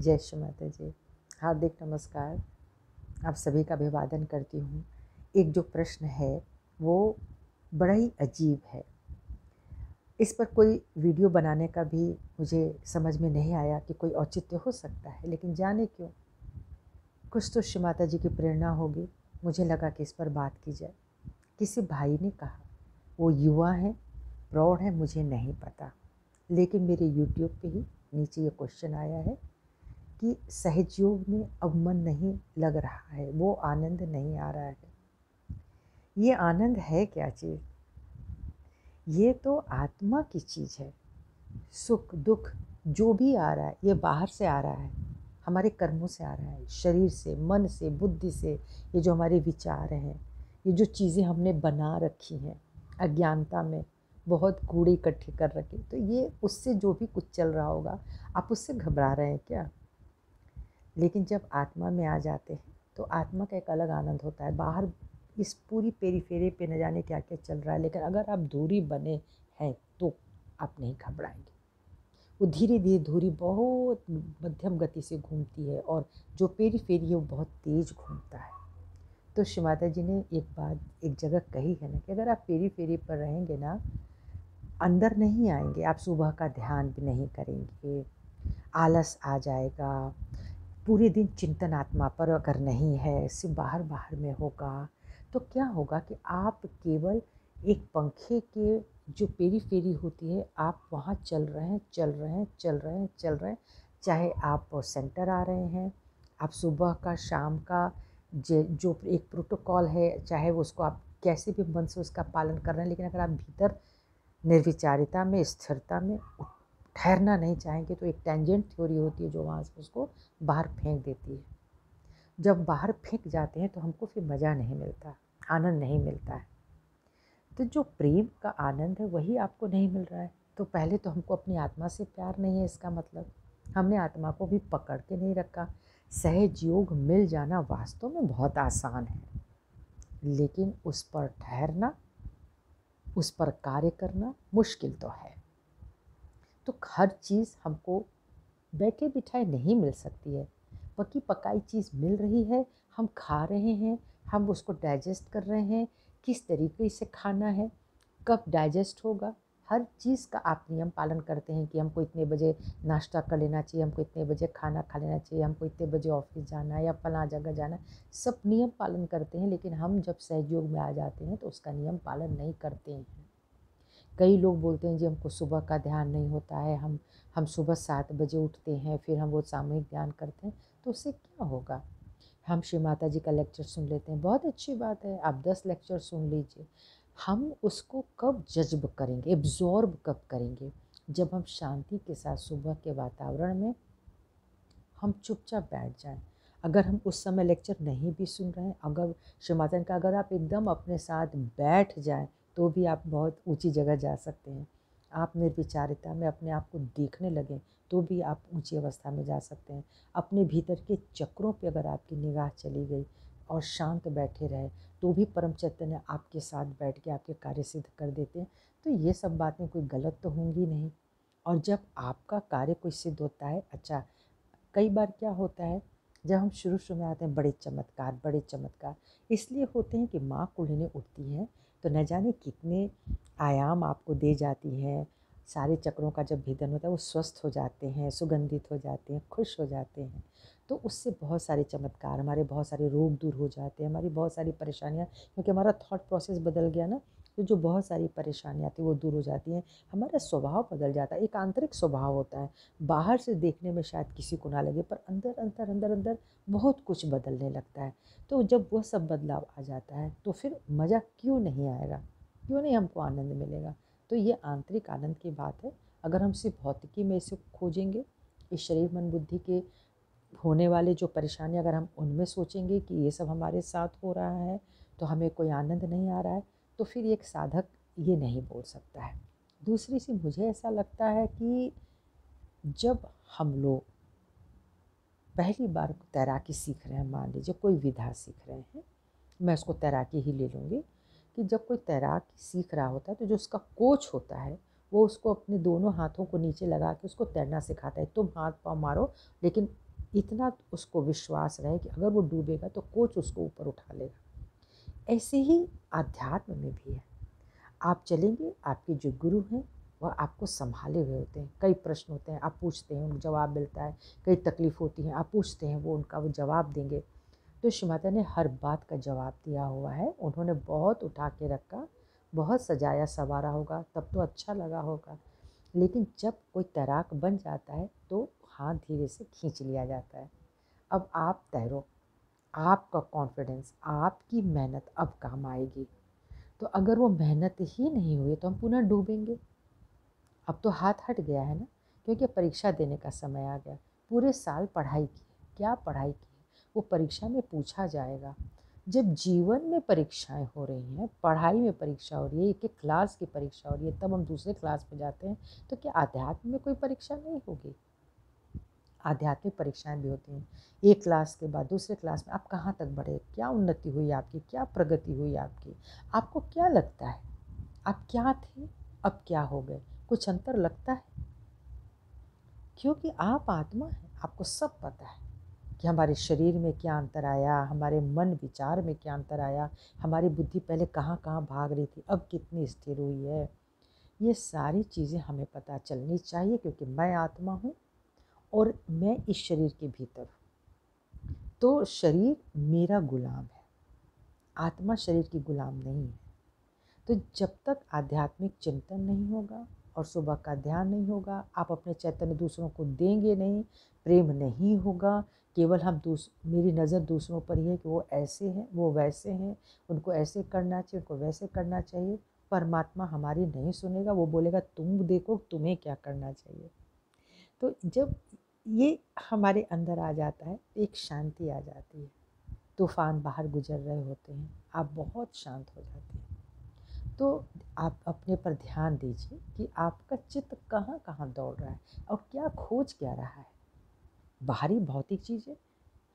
जय श्री माता जी। हार्दिक नमस्कार। आप सभी का अभिवादन करती हूँ। एक जो प्रश्न है, वो बड़ा ही अजीब है। इस पर कोई वीडियो बनाने का भी मुझे समझ में नहीं आया कि कोई औचित्य हो सकता है, लेकिन जाने क्यों? कुछ तो श्री माता जी की प्रेरणा होगी। मुझे लगा कि इस पर बात की जाए। किसी भाई ने कहा, वो युवा हैं, प्रौढ़ हैं, मुझे नहीं पता। लेकिन मेरे यूट्यूब पे ही नीचे ये क्वेश्चन आया है कि सहजयोग में अब मन नहीं लग रहा है, वो आनंद नहीं आ रहा है। ये आनंद है क्या चीज़? ये तो आत्मा की चीज़ है। सुख, दुख, जो भी आ रहा है, ये बाहर से आ रहा है, हमारे कर्मों से आ रहा है, शरीर से, मन से, बुद्धि से, ये जो हमारे विचार हैं, ये जो चीज़ें हमने बना रखी हैं, अज्ञानता में, बहुत कूड़े इकट्ठे कर रखे तो ये उससे जो भी कुछ चल रहा होगा, आप उससे घबरा रहे हैं क्या? लेकिन जब आत्मा में आ जाते हैं तो आत्मा का एक अलग आनंद होता है। बाहर इस पूरी पेरी फेरे पे न जाने क्या क्या चल रहा है, लेकिन अगर आप दूरी बने हैं तो आप नहीं घबराएँगे। वो धीरे धीरे धूरी बहुत मध्यम गति से घूमती है और जो पेरी फेरी है, वो बहुत तेज़ घूमता है। तो श्री माता जी ने एक बात, एक जगह कही है ना कि अगर आप पेरी फेरी पर रहेंगे ना, अंदर नहीं आएँगे। आप सुबह का ध्यान भी नहीं करेंगे। आलस आ जाएगा पूरे दिन चिंतन आत्मा पर अगर नहीं है सिर्फ़ बाहर बाहर में होगा तो क्या होगा कि आप केवल एक पंखे के जो पेरी फेरी होती है, आप वहाँ चल रहे हैं, चल रहे हैं, चल रहे हैं, चल रहे हैं। चाहे आप सेंटर आ रहे हैं, आप सुबह का, शाम का जो एक प्रोटोकॉल है, चाहे वो उसको आप कैसे भी मन से उसका पालन कर रहे हैं, लेकिन अगर आप भीतर निर्विचारिता में, स्थिरता में ठहरना नहीं चाहेंगे तो एक टेंजेंट थ्योरी होती है जो वहाँ से उसको बाहर फेंक देती है। जब बाहर फेंक जाते हैं तो हमको फिर मज़ा नहीं मिलता, आनंद नहीं मिलता है। तो जो प्रेम का आनंद है वही आपको नहीं मिल रहा है। तो पहले तो हमको अपनी आत्मा से प्यार नहीं है इसका मतलब। हमने आत्मा को भी पकड़ के नहीं रखा। सहज योग मिल जाना वास्तव में बहुत आसान है। लेकिन उस पर ठहरना, उस पर कार्य करना मुश्किल तो है। तो हर चीज़ हमको बैठे बिठाए नहीं मिल सकती है। पकी पकाई चीज़ मिल रही है, हम खा रहे हैं, हम उसको डाइजेस्ट कर रहे हैं, किस तरीके से खाना है, कब डाइजेस्ट होगा, हर चीज़ का आप नियम पालन करते हैं कि हमको इतने बजे नाश्ता कर लेना चाहिए, हमको इतने बजे खाना खा लेना चाहिए, हमको इतने बजे ऑफ़िस जाना है या फला जगह जाना सब नियम पालन करते हैं, लेकिन हम जब सहयोग में आ जाते हैं तो उसका नियम पालन नहीं करते हैं। कई लोग बोलते हैं, जी, हमको सुबह का ध्यान नहीं होता है, हम हम सुबह सात बजे उठते हैं, फिर हम वो सामूहिक ध्यान करते हैं। तो उससे क्या होगा? हम श्री माता जी का लेक्चर सुन लेते हैं। बहुत अच्छी बात है, आप दस लेक्चर सुन लीजिए। हम उसको कब जज्ब करेंगे, एब्जॉर्ब कब करेंगे? जब हम शांति के साथ सुबह के वातावरण में हम चुपचाप बैठ जाएँ। अगर हम उस समय लेक्चर नहीं भी सुन रहे हैं, अगर, श्री माता का अगर आप एकदम अपने साथ बैठ जाएँ तो भी आप बहुत ऊँची जगह जा सकते हैं। आप निर्विचारिता में अपने आप को देखने लगें तो भी आप ऊँची अवस्था में जा सकते हैं। अपने भीतर के चक्रों पे अगर आपकी निगाह चली गई और शांत बैठे रहे तो भी परम चैतन्य आपके साथ बैठ के आपके कार्य सिद्ध कर देते हैं। तो ये सब बातें कोई गलत तो होंगी नहीं। और जब आपका कार्य कोई सिद्ध होता है अच्छा कई बार क्या होता है, जब हम शुरू शुरू में आते हैं, बड़े चमत्कार बड़े चमत्कार, इसलिए होते हैं कि माँ कुल्हने उठती हैं तो न जाने कितने आयाम आपको दे जाती हैं। सारे चक्रों का जब भेदन होता है, वो स्वस्थ हो जाते हैं, सुगंधित हो जाते हैं, खुश हो जाते हैं। तो उससे बहुत सारे चमत्कार, हमारे बहुत सारे रोग दूर हो जाते हैं, हमारी बहुत सारी परेशानियाँ, क्योंकि हमारा थॉट प्रोसेस बदल गया ना। तो जो बहुत सारी परेशानियाँ थी वो दूर हो जाती हैं। हमारा स्वभाव बदल जाता है, एक आंतरिक स्वभाव होता है। बाहर से देखने में शायद किसी को ना लगे, पर अंदर अंदर अंदर अंदर बहुत कुछ बदलने लगता है। तो जब वह सब बदलाव आ जाता है तो फिर मज़ा क्यों नहीं आएगा? क्यों नहीं हमको आनंद मिलेगा? तो ये आंतरिक आनंद की बात है। अगर हम सिर्फ़ भौतिकी में इसे खोजेंगे, इस शरीर मन बुद्धि के होने वाले जो परेशानी, अगर हम उनमें सोचेंगे कि ये सब हमारे साथ हो रहा है तो हमें कोई आनंद नहीं आ रहा है। तो फिर एक साधक ये नहीं बोल सकता है। दूसरी सी, मुझे ऐसा लगता है कि जब हम लोग पहली बार तैराकी सीख रहे हैं, मान लीजिए कोई विधा सीख रहे हैं, मैं उसको तैराकी ही ले लूँगी, कि जब कोई तैराकी सीख रहा होता है तो जो उसका कोच होता है, वो उसको अपने दोनों हाथों को नीचे लगा के उसको तैरना सिखाता है, तुम हाथ पाँव मारो, लेकिन इतना उसको विश्वास रहे कि अगर वो डूबेगा तो कोच उसको ऊपर उठा लेगा। ऐसे ही आध्यात्म में भी है। आप चलेंगे, आपके जो गुरु हैं, वह आपको संभाले हुए होते हैं। कई प्रश्न होते हैं, आप पूछते हैं, उनको जवाब मिलता है। कई तकलीफ़ होती हैं, आप पूछते हैं, वो उनका वो जवाब देंगे। तो श्री माता ने हर बात का जवाब दिया हुआ है। उन्होंने बहुत उठा के रखा, बहुत सजाया, सवारा होगा, तब तो अच्छा लगा होगा। लेकिन जब कोई तैराक बन जाता है तो हाथ धीरे से खींच लिया जाता है। अब आप तैरो। आपका कॉन्फिडेंस आपकी मेहनत अब काम आएगी। तो अगर वो मेहनत ही नहीं हुई तो हम पुनः डूबेंगे। अब तो हाथ हट गया है ना, क्योंकि परीक्षा देने का समय आ गया। पूरे साल पढ़ाई की क्या पढ़ाई की वो परीक्षा में पूछा जाएगा। जब जीवन में परीक्षाएँ हो रही हैं, पढ़ाई में परीक्षा हो रही है एक एक क्लास की परीक्षा हो रही है, तब हम दूसरे क्लास में जाते हैं तो क्या आध्यात्म में कोई परीक्षा नहीं होगी? आध्यात्मिक परीक्षाएँ भी होती हैं। एक क्लास के बाद दूसरे क्लास में आप कहाँ तक बढ़े? क्या उन्नति हुई आपकी? क्या प्रगति हुई आपकी? आपको क्या लगता है? आप क्या थे? अब क्या हो गए? कुछ अंतर लगता है? क्योंकि आप आत्मा हैं, आपको सब पता है कि हमारे शरीर में क्या अंतर आया, हमारे मन विचार में क्या अंतर आया, हमारी बुद्धि पहले कहाँ कहाँ भाग रही थी, अब कितनी स्थिर हुई है। ये सारी चीज़ें हमें पता चलनी चाहिए क्योंकि मैं आत्मा हूँ और मैं इस शरीर के भीतर हूँ। तो शरीर मेरा गुलाम है। आत्मा शरीर की गुलाम नहीं है। तो जब तक आध्यात्मिक चिंतन नहीं होगा और सुबह का ध्यान नहीं होगा, आप अपने चैतन्य दूसरों को देंगे नहीं, प्रेम नहीं होगा, केवल हम दूस, मेरी नज़र दूसरों पर ही है कि वो ऐसे हैं, वो वैसे हैं, उनको ऐसे करना चाहिए, उनको वैसे करना चाहिए, परमात्मा हमारी नहीं सुनेगा, वो बोलेगा, तुम देखो तुम्हें क्या करना चाहिए। तो जब ये हमारे अंदर आ जाता है, एक शांति आ जाती है। तूफ़ान बाहर गुजर रहे होते हैं, आप बहुत शांत हो जाते हैं। तो आप अपने पर ध्यान दीजिए कि आपका चित्त कहाँ कहाँ दौड़ रहा है और क्या खोज क्या रहा है। बाहरी भौतिक चीज़ें,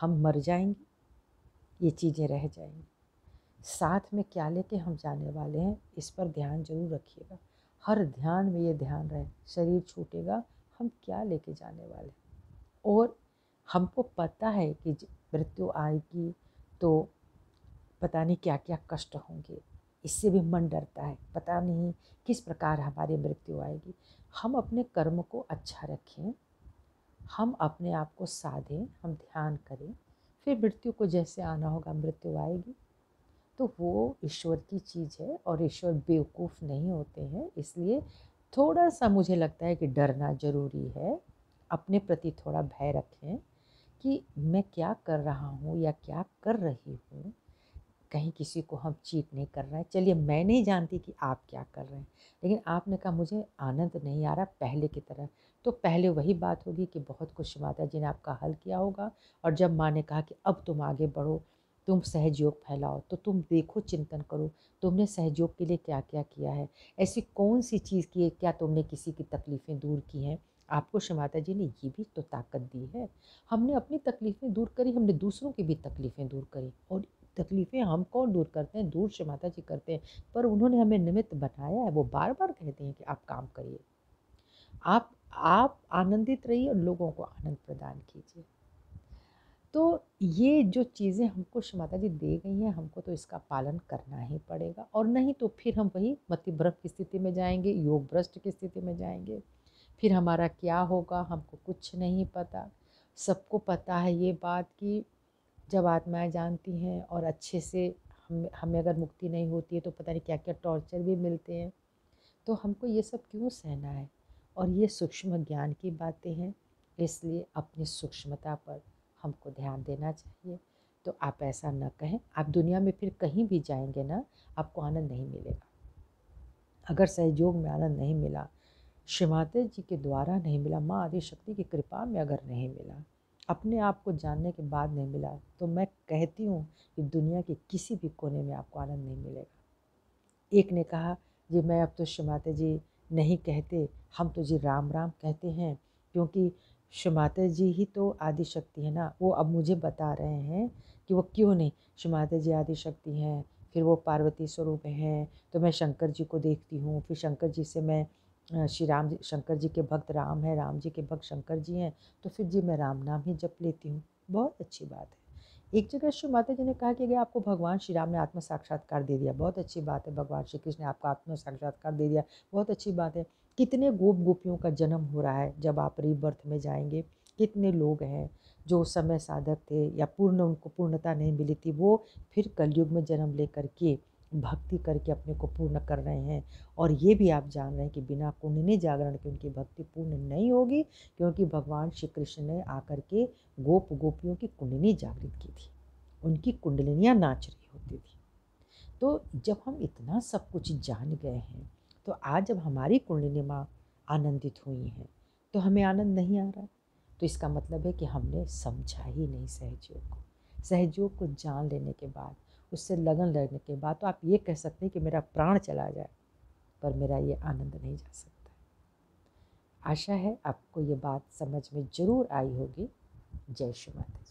हम मर जाएँगे, ये चीज़ें रह जाएँगी। साथ में क्या लेके हम जाने वाले हैं, इस पर ध्यान ज़रूर रखिएगा। हर ध्यान में ये ध्यान रहे, शरीर छूटेगा, हम क्या लेके जाने वाले और हमको पता है कि मृत्यु आएगी तो पता नहीं क्या क्या कष्ट होंगे। इससे भी मन डरता है। पता नहीं किस प्रकार हमारी मृत्यु आएगी। हम अपने कर्म को अच्छा रखें। हम अपने आप को साधें। हम ध्यान करें। फिर मृत्यु को जैसे आना होगा, मृत्यु आएगी। तो वो ईश्वर की चीज़ है और ईश्वर बेवकूफ़ नहीं होते हैं। इसलिए थोड़ा सा मुझे लगता है कि डरना ज़रूरी है। अपने प्रति थोड़ा भय रखें कि मैं क्या कर रहा हूँ या क्या कर रही हूँ। कहीं किसी को हम चीट नहीं कर रहे हैं। चलिए, मैं नहीं जानती कि आप क्या कर रहे हैं, लेकिन आपने कहा, मुझे आनंद नहीं आ रहा पहले की तरह। तो पहले वही बात होगी कि बहुत कुछ माता जी ने आपका हल किया होगा। और जब माँ ने कहा कि, अब तुम आगे बढ़ो, तुम सहयोग फैलाओ तो तुम देखो, चिंतन करो, तुमने सहयोग के लिए क्या क्या किया है? ऐसी कौन सी चीज़ की है? क्या तुमने किसी की तकलीफ़ें दूर की हैं? आपको शमाता जी ने ये भी तो ताकत दी है। हमने अपनी तकलीफ़ें दूर करी, हमने दूसरों की भी तकलीफ़ें दूर करी। और तकलीफ़ें हम कौन दूर करते हैं? दूर से माता जी करते हैं। पर उन्होंने हमें निमित्त बनाया है, वो बार बार कहते हैं कि आप काम करिए। आप आप आनंदित रहिए और लोगों को आनंद प्रदान कीजिए। तो ये जो चीज़ें हमको माता जी दे गई हैं, हमको तो इसका पालन करना ही पड़ेगा। और नहीं तो फिर हम वही मति भ्रम की स्थिति में जाएँगे, योग भ्रष्ट की स्थिति में जाएँगे। फिर हमारा क्या होगा, हमको कुछ नहीं पता। सबको पता है ये बात कि जब आत्माएँ जानती हैं और अच्छे से हम, हमें अगर मुक्ति नहीं होती है तो पता नहीं क्या क्या टॉर्चर भी मिलते हैं। तो हमको ये सब क्यों सहना है? और ये सूक्ष्म ज्ञान की बातें हैं, इसलिए अपनी सूक्ष्मता पर हमको ध्यान देना चाहिए। तो आप ऐसा न कहें। आप दुनिया में फिर कहीं भी जाएँगे ना, आपको आनंद नहीं मिलेगा। अगर सहयोग में आनंद नहीं मिला श्रीमाते जी के द्वारा नहीं मिला, माँ आदि शक्ति की कृपा में अगर नहीं मिला, अपने आप को जानने के बाद नहीं मिला तो मैं कहती हूँ कि दुनिया के किसी भी कोने में आपको आनंद नहीं मिलेगा। एक ने कहा, जी, मैं अब तो शमाते जी नहीं कहते, हम तो जी राम राम कहते हैं, क्योंकि शमाते जी ही तो आदि शक्ति है ना, वो अब मुझे बता रहे हैं कि वो क्यों नहीं शमाते जी आदि शक्ति हैं, फिर वो पार्वती स्वरूप हैं तो मैं शंकर जी को देखती हूँ, फिर शंकर जी से मैं श्री राम जी, शंकर जी के भक्त राम है, राम जी के भक्त शंकर जी हैं तो फिर जी मैं राम नाम ही जप लेती हूँ। बहुत अच्छी बात है। एक जगह श्री माता जी ने कहा कि अगर आपको भगवान श्री राम ने आत्म साक्षात्कार दे दिया, बहुत अच्छी बात है, भगवान श्री कृष्ण ने आपको आत्म साक्षात्कार दे दिया, बहुत अच्छी बात है। कितने गोप गोपियों का जन्म हो रहा है जब आप रीबर्थ में जाएँगे, कितने लोग हैं जो समय साधक थे या पूर्ण उनको पूर्णता नहीं मिली थी, वो फिर कलयुग में जन्म लेकर के भक्ति करके अपने को पूर्ण कर रहे हैं। और ये भी आप जान रहे हैं कि बिना कुंडली जागरण के उनकी भक्ति पूर्ण नहीं होगी, क्योंकि भगवान श्री कृष्ण ने आकर के गोप गोपियों की कुंडली जागृत की थी। उनकी कुंडलिनियाँ नाच रही होती थी। तो जब हम इतना सब कुछ जान गए हैं तो आज जब हमारी कुंडली माँ आनंदित हुई हैं तो हमें आनंद नहीं आ रहा। तो इसका मतलब है कि हमने समझा ही नहीं सहयोग को। सहयोग को जान लेने के बाद उससे लगन लगने के बाद तो आप ये कह सकते हैं कि मेरा प्राण चला जाए, पर मेरा ये आनंद नहीं जा सकता आशा है आपको ये बात समझ में ज़रूर आई होगी। जय श्री माता